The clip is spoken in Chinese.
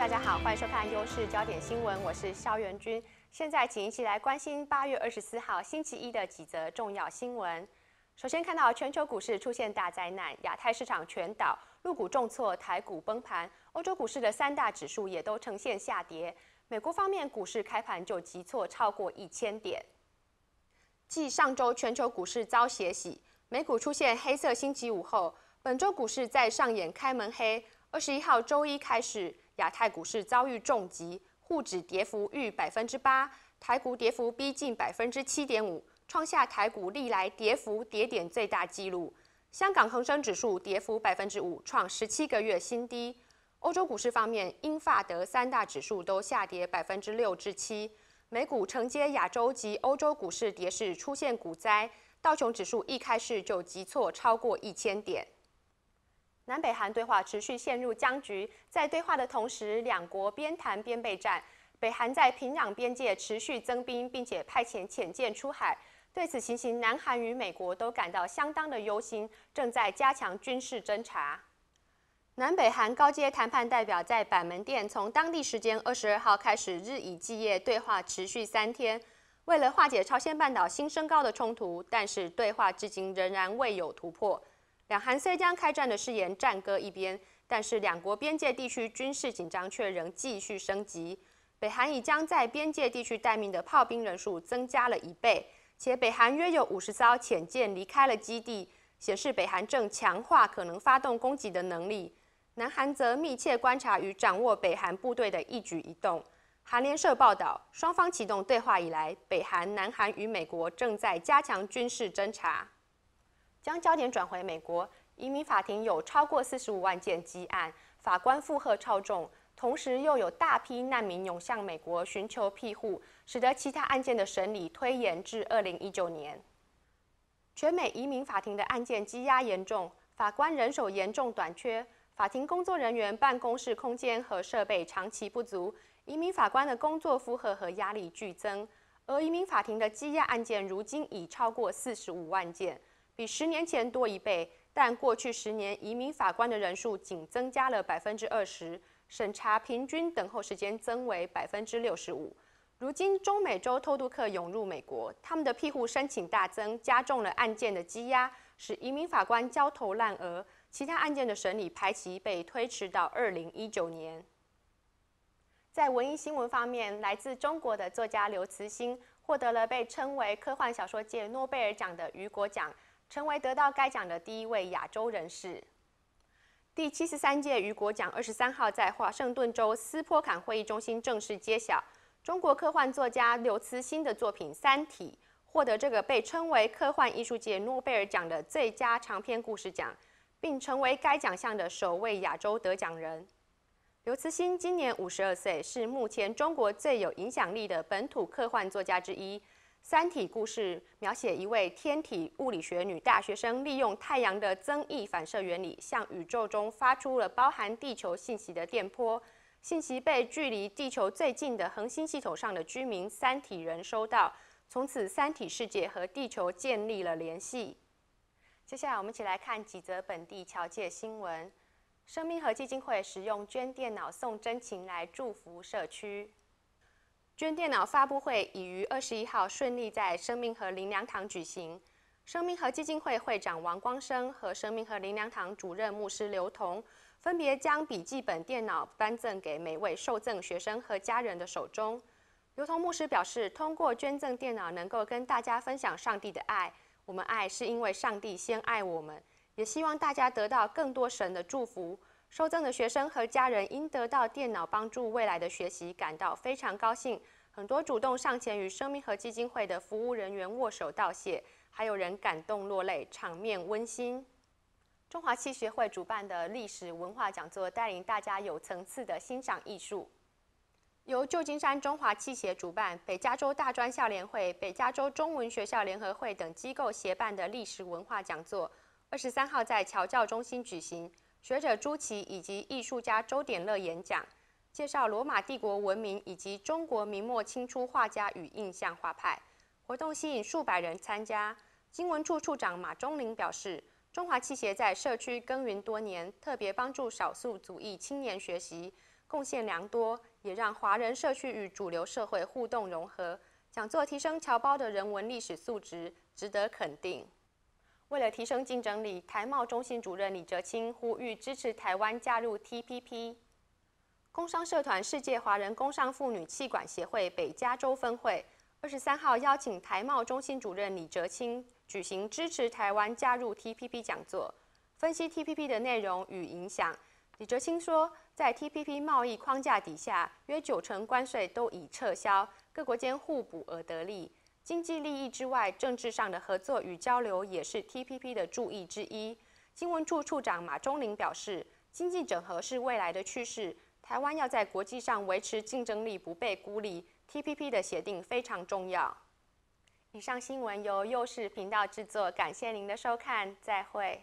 大家好，欢迎收看《优势焦点新闻，我是肖元君。现在请一起来关心八月二十四号星期一的几则重要新闻。首先看到全球股市出现大灾难，亚太市场全倒，陆股重挫，台股崩盘，欧洲股市的三大指数也都呈现下跌。美国方面股市开盘就急挫超过一千点。继上周全球股市遭血洗，美股出现黑色星期五后，本周股市再上演开门黑。二十一号周一开始。亚太股市遭遇重击，沪指跌幅逾百分之八，台股跌幅逼近百分之七点五，创下台股历来跌幅跌点最大纪录。香港恒生指数跌幅百分之五，创十七个月新低。欧洲股市方面，英法德三大指数都下跌百分之六至七。美股承接亚洲及欧洲股市跌势出现股灾，道琼指数一开市就急挫超过一千点。南北韩对话持续陷入僵局，在对话的同时，两国边谈边备战。北韩在平壤边界持续增兵，并且派遣潜舰出海。对此情形，南韩与美国都感到相当的忧心，正在加强军事侦查。南北韩高阶谈判代表在板门店从当地时间二十二号开始日以继夜对话，持续三天。为了化解朝鲜半岛新升高的冲突，但是对话至今仍然未有突破。两韩虽将开战的誓言暂搁一边，但是两国边界地区军事紧张却仍继续升级。北韩已将在边界地区待命的炮兵人数增加了一倍，且北韩约有五十艘潜舰离开了基地，显示北韩正强化可能发动攻击的能力。南韩则密切观察与掌握北韩部队的一举一动。韩联社报道，双方启动对话以来，北韩、南韩与美国正在加强军事侦查。将焦点转回美国，移民法庭有超过四十五万件积案，法官负荷超重，同时又有大批难民涌向美国寻求庇护，使得其他案件的审理推延至二零一九年。全美移民法庭的案件积压严重，法官人手严重短缺，法庭工作人员办公室空间和设备长期不足，移民法官的工作负荷和压力剧增，而移民法庭的积压案件如今已超过四十五万件。比十年前多一倍，但过去十年移民法官的人数仅增加了百分之二十，审查平均等候时间增为百分之六十五。如今中美洲偷渡客涌入美国，他们的庇护申请大增，加重了案件的积压，使移民法官焦头烂额。其他案件的审理排期被推迟到二零一九年。在文艺新闻方面，来自中国的作家刘慈欣获得了被称为科幻小说界诺贝尔奖的雨果奖。成为得到该奖的第一位亚洲人士。第七十三届雨果奖二十三号在华盛顿州斯坡坎会议中心正式揭晓，中国科幻作家刘慈欣的作品《三体》获得这个被称为科幻艺术界诺贝尔奖的最佳长篇故事奖，并成为该奖项的首位亚洲得奖人。刘慈欣今年五十二岁，是目前中国最有影响力的本土科幻作家之一。《三体》故事描写一位天体物理学女大学生，利用太阳的增益反射原理，向宇宙中发出了包含地球信息的电波。信息被距离地球最近的恒星系统上的居民三体人收到，从此三体世界和地球建立了联系。接下来，我们一起来看几则本地侨界新闻：生命和基金会使用捐电脑送真情来祝福社区。捐电脑发布会已于二十一号顺利在生命和林良堂举行。生命和基金会会长王光生和生命和林良堂主任牧师刘同分别将笔记本电脑颁赠给每位受赠学生和家人的手中。刘同牧师表示，通过捐赠电脑，能够跟大家分享上帝的爱。我们爱是因为上帝先爱我们，也希望大家得到更多神的祝福。受赠的学生和家人因得到电脑帮助未来的学习，感到非常高兴。很多主动上前与生命和基金会的服务人员握手道谢，还有人感动落泪，场面温馨。中华器协会主办的历史文化讲座，带领大家有层次的欣赏艺术。由旧金山中华器协主办，北加州大专校联会、北加州中文学校联合会等机构协办的历史文化讲座，二十三号在侨教中心举行。学者朱琦以及艺术家周典乐演讲，介绍罗马帝国文明以及中国明末清初画家与印象画派。活动吸引数百人参加。经文处处长马忠林表示，中华器协在社区耕耘多年，特别帮助少数族裔青年学习。贡献良多，也让华人社区与主流社会互动融合。讲座提升侨胞的人文历史素质，值得肯定。为了提升竞争力，台贸中心主任李哲清呼吁支持台湾加入 TPP。工商社团世界华人工商妇女气管协会北加州分会二十三号邀请台贸中心主任李哲清举行支持台湾加入 TPP 讲座，分析 TPP 的内容与影响。李哲清说，在 TPP 贸易框架底下，约九成关税都已撤销，各国间互补而得利。经济利益之外，政治上的合作与交流也是 TPP 的注意之一。新闻处处长马中林表示，经济整合是未来的趋势，台湾要在国际上维持竞争力，不被孤立，TPP 的协定非常重要。以上新闻由优视频道制作，感谢您的收看，再会。